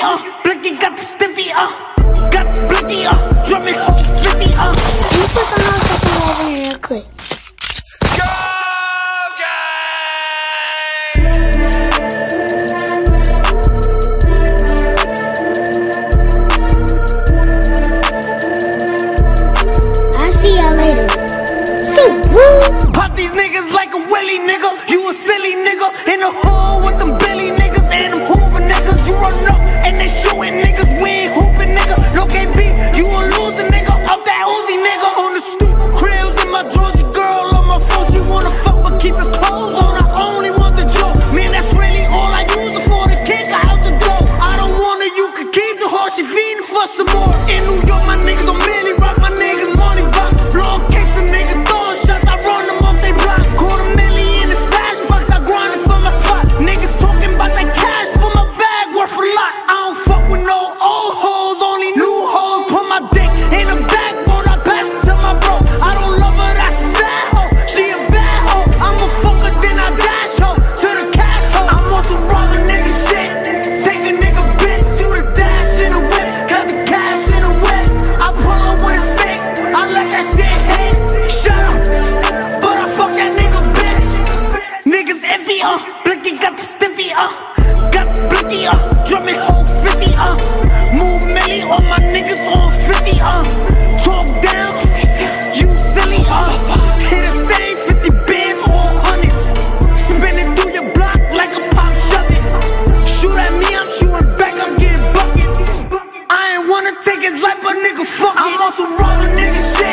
uh. Blicky got the uh. Got blicky. Drumming uh, got blicky, uh, me whole 50, uh, move milli, all my niggas on 50, uh, talk down, you silly, uh, hit a stain, 50 bands on hundreds, spin it through your block like a pop shove it, shoot at me, I'm shooting back, I'm getting buckets, I ain't wanna take his life, but nigga fuck it, I'm also robbing nigga. shit.